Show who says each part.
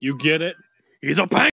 Speaker 1: You get it? He's a pain.